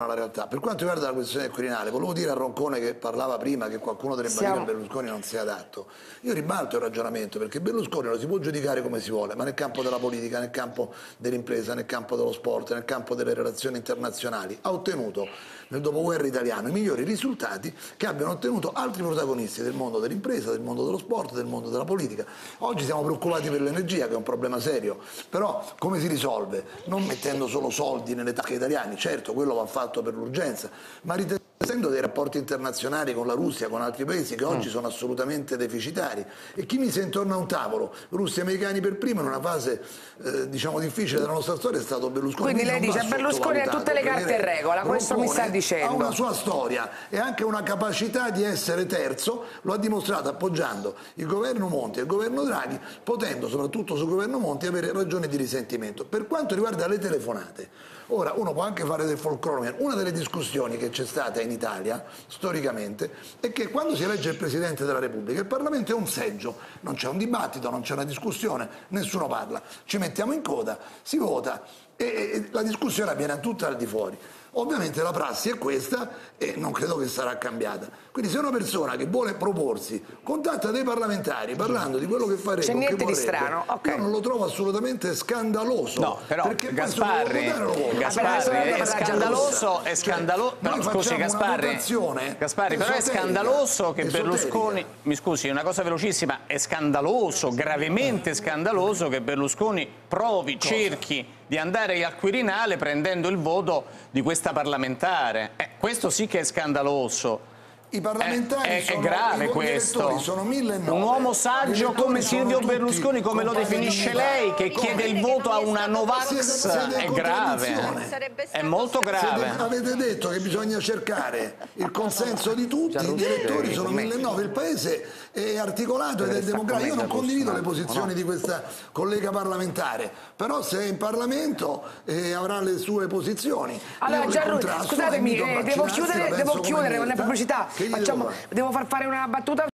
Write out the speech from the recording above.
alla realtà. Per quanto riguarda la questione del Quirinale, volevo dire a Roncone che parlava prima che qualcuno dovrebbe Siamo... dire che Berlusconi non sia adatto. Io ribalto il ragionamento perché Berlusconi lo si può giudicare come si vuole, ma nel campo della politica, nel campo dell'impresa, nel campo dello sport, nel campo delle relazioni internazionali, ha ottenuto nel dopoguerra italiano i migliori risultati che abbiano ottenuto altri protagonisti del mondo dell'impresa, del mondo dello sport, del mondo della politica. Oggi siamo preoccupati per l'energia, che è un problema serio, però come si risolve? Non mettendo solo soldi nelle tasche italiane, certo quello va fatto fatto per l'urgenza, ma ritenendo dei rapporti internazionali con la Russia, con altri paesi che oggi mm. sono assolutamente deficitari. E chi mi sente intorno a un tavolo, russi e americani per primo, in una fase eh, diciamo difficile della nostra storia è stato Berlusconi. Quindi lei dice Berlusconi ha tutte le carte in regola, questo mi sta dicendo. Ha una sua storia e anche una capacità di essere terzo, lo ha dimostrato appoggiando il governo Monti e il governo Draghi, potendo soprattutto sul governo Monti avere ragioni di risentimento. Per quanto riguarda le telefonate, ora uno può anche fare del folklore, una delle discussioni che c'è stata in Italia, storicamente, è che quando si elegge il Presidente della Repubblica, il Parlamento è un seggio, non c'è un dibattito, non c'è una discussione, nessuno parla. Ci mettiamo in coda, si vota e, e la discussione avviene tutta al di fuori. Ovviamente la prassi è questa e non credo che sarà cambiata. Quindi se una persona che vuole proporsi contatta dei parlamentari parlando di quello che farebbe C'è niente di strano, okay. io non lo trovo assolutamente scandaloso. No, però Gasparri, Gasparri è scandaloso, è scandaloso. Però, scusi Gasparri, Gasparri però è scandaloso che Berlusconi, mi scusi, una cosa velocissima, è scandaloso, gravemente scandaloso che Berlusconi provi, cosa? cerchi di andare al Quirinale prendendo il voto di questa parlamentare. Eh, questo sì che è scandaloso. I parlamentari è, è, sono, è grave questo. Sono un uomo saggio come Silvio Berlusconi, come lo definisce lei, che come? chiede il voto a una Novax, siete, siete è grave. È molto grave. Siete, avete detto che bisogna cercare il consenso di tutti, i elettori sono 1009, il paese è articolato ed è democratico. Io non condivido le posizioni di questa collega parlamentare, però se è in Parlamento eh, avrà le sue posizioni. Allora Gianluigi, scusatemi, eh, devo chiudere, devo chiudere con la pubblicità. Facciamo, devo far fare una battuta